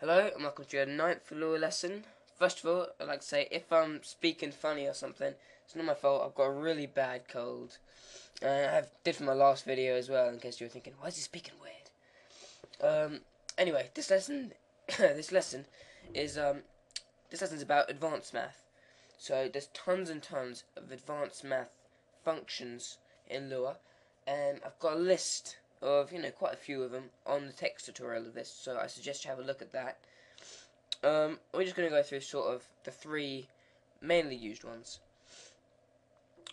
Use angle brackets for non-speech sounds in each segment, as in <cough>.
Hello and welcome to your ninth Lua lesson. First of all, I'd like to say if I'm speaking funny or something, it's not my fault. I've got a really bad cold. And I have did for my last video as well, in case you were thinking, why is he speaking weird? Um. Anyway, this lesson, <coughs> this lesson is um, this lesson's about advanced math. So there's tons and tons of advanced math functions in Lua, and I've got a list of, you know, quite a few of them on the text tutorial of this, so I suggest you have a look at that. Um, we're just going to go through sort of the three mainly used ones.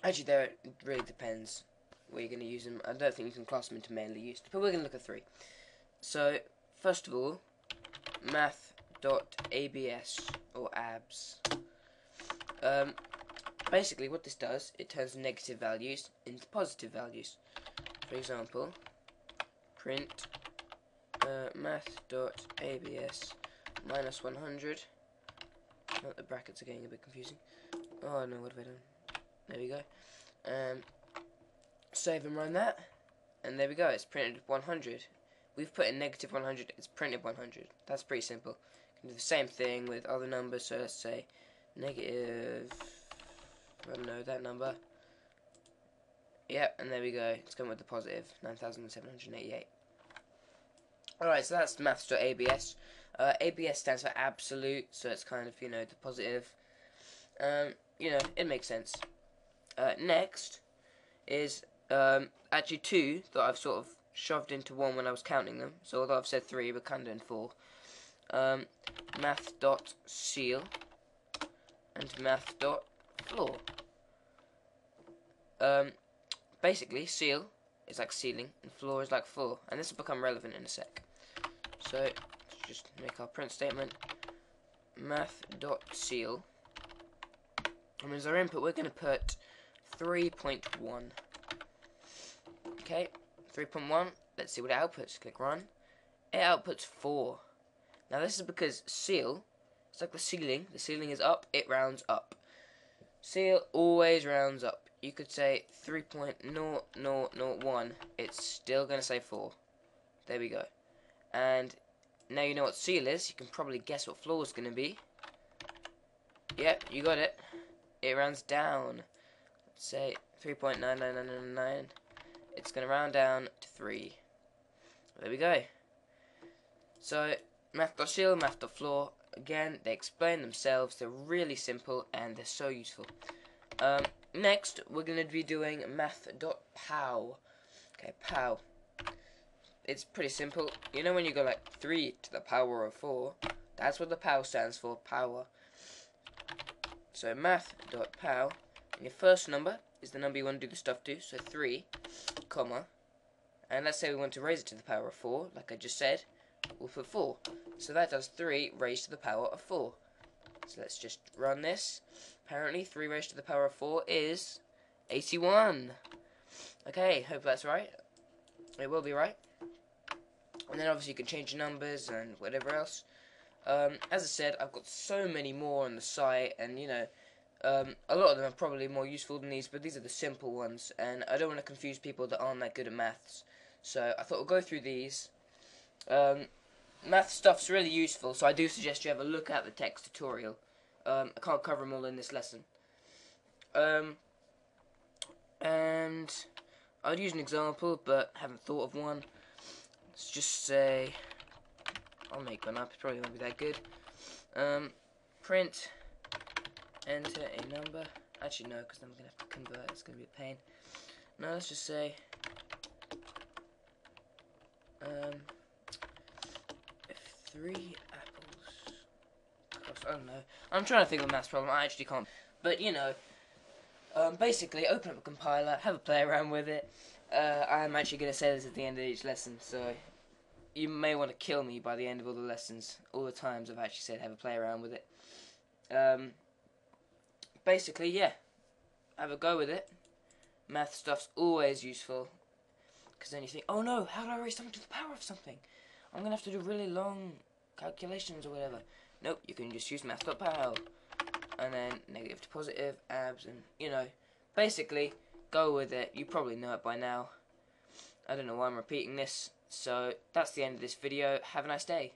Actually, there it really depends where you're going to use them. I don't think you can class them into mainly used, but we're going to look at three. So, first of all, math.abs or abs. Um, basically, what this does, it turns negative values into positive values. For example, print uh, math.abs minus 100. Oh, the brackets are getting a bit confusing. Oh no, what have I done? There we go. Um, save and run that. And there we go, it's printed 100. We've put in negative 100, it's printed 100. That's pretty simple. You can do the same thing with other numbers, so let's say negative, I don't know, that number. Yep, and there we go. It's come with the positive, 9,788. Alright, so that's maths.abs. Uh, ABS stands for absolute, so it's kind of, you know, the positive. Um, you know, it makes sense. Uh, next is um, actually two that I've sort of shoved into one when I was counting them. So although I've said three, we're kind of in four. Um, math.ceil and math.floor. Um, basically, ceil is like ceiling and floor is like floor. And this will become relevant in a sec. So let's just make our print statement math.ceil. And as our input, we're going to put 3.1. Okay, 3.1. Let's see what it outputs. Click run. It outputs 4. Now this is because ceil, it's like the ceiling. The ceiling is up, it rounds up. Ceil always rounds up. You could say 3.0001. It's still going to say 4. There we go. And now you know what ceil is, you can probably guess what floor is going to be. Yep, you got it. It rounds down. Let's say 3.99999. It's going to round down to 3. There we go. So, math.ceil, math.floor, again, they explain themselves. They're really simple and they're so useful. Um, next, we're going to be doing math.pow. Okay, pow it's pretty simple. You know when you go like 3 to the power of 4, that's what the pow stands for, power. So math.pow, and your first number is the number you want to do the stuff to, so 3, comma, and let's say we want to raise it to the power of 4, like I just said, we'll put 4. So that does 3 raised to the power of 4. So let's just run this. Apparently 3 raised to the power of 4 is 81. Okay, hope that's right. It will be right and then obviously you can change your numbers and whatever else. Um, as I said, I've got so many more on the site, and you know, um, a lot of them are probably more useful than these, but these are the simple ones, and I don't want to confuse people that aren't that good at maths. So I thought we'll go through these. Um, math stuff's really useful, so I do suggest you have a look at the text tutorial. Um, I can't cover them all in this lesson. Um, and I'd use an example, but haven't thought of one. Let's just say, I'll make one up, it probably won't be that good. Um, print, enter a number. Actually, no, because I'm going to have to convert, it's going to be a pain. No, let's just say, um, three apples, I don't know. I'm trying to think of a maths problem, I actually can't. But, you know, um, basically, open up a compiler, have a play around with it, uh, I'm actually going to say this at the end of each lesson, so you may want to kill me by the end of all the lessons, all the times I've actually said have a play around with it. Um, basically, yeah, have a go with it. Math stuff's always useful, because then you think, oh no, how do I raise something to the power of something? I'm to have to do really long calculations or whatever. Nope, you can just use math.pow, and then negative to positive, abs, and, you know, basically go with it. You probably know it by now. I don't know why I'm repeating this. So that's the end of this video. Have a nice day.